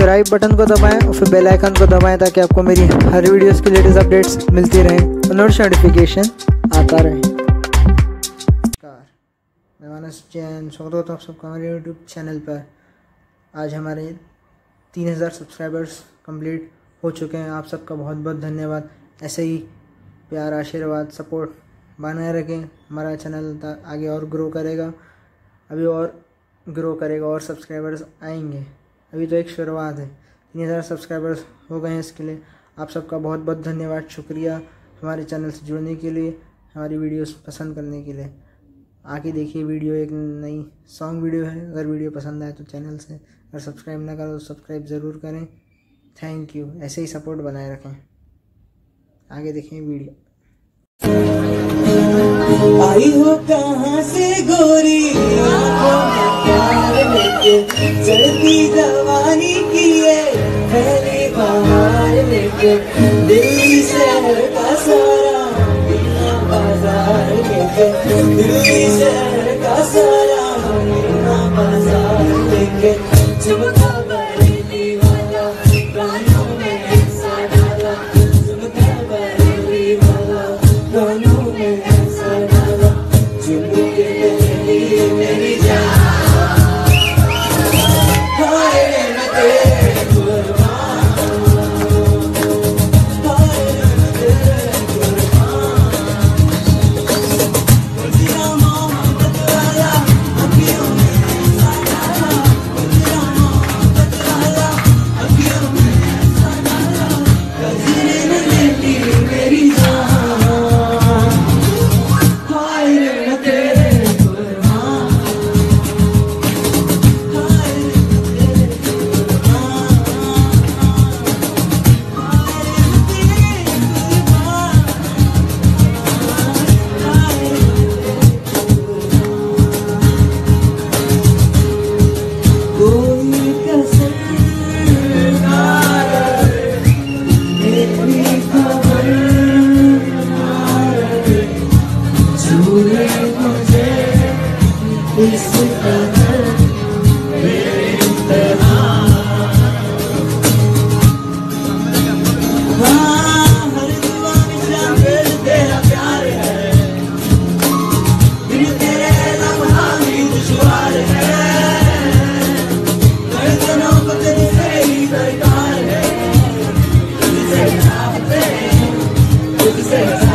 Subscribe button को दबाएँ और फिर बेल आइकन को दबाएँ ताकि आपको मेरी हर वीडियोस की लेटेस्ट अपडेट्स मिलती रहें और नोटिफिकेशन आता रहे। नमस्कार, मैं मानस जैन, स्वागत होता हूँ सबका हमारे यूट्यूब चैनल पर। आज हमारे तीन हज़ार सब्सक्राइबर्स कंप्लीट हो चुके हैं। आप सबका बहुत बहुत धन्यवाद। ऐसे ही प्यार, आशीर्वाद सपोर्ट बनाए रखें। हमारा चैनल आगे और ग्रो करेगा। अभी और ग्रो करेगा, और सब्सक्राइबर्स आएँगे। अभी तो एक शुरुआत है। तीन हज़ार सब्सक्राइबर्स हो गए हैं इसके लिए। आप सबका बहुत बहुत धन्यवाद। शुक्रिया हमारे चैनल से जुड़ने के लिए, हमारी वीडियोस पसंद करने के लिए। आके देखिए वीडियो एक नई सॉन्ग वीडियो है। अगर वीडियो पसंद आए तो चैनल से। अगर सब्सक्राइब ना करो तो सब्सक्राइब ज़रूर करें। थैंक यू ऐसे ही सपोर्ट बनाए रखें। आगे देखें वीडियो आई हो कहाँ से गोरी? दिल्ली शहर का सारा मीना बाज़ार दिल्ली शहर का सारा मीना बाज़ार लेके चमका Texas.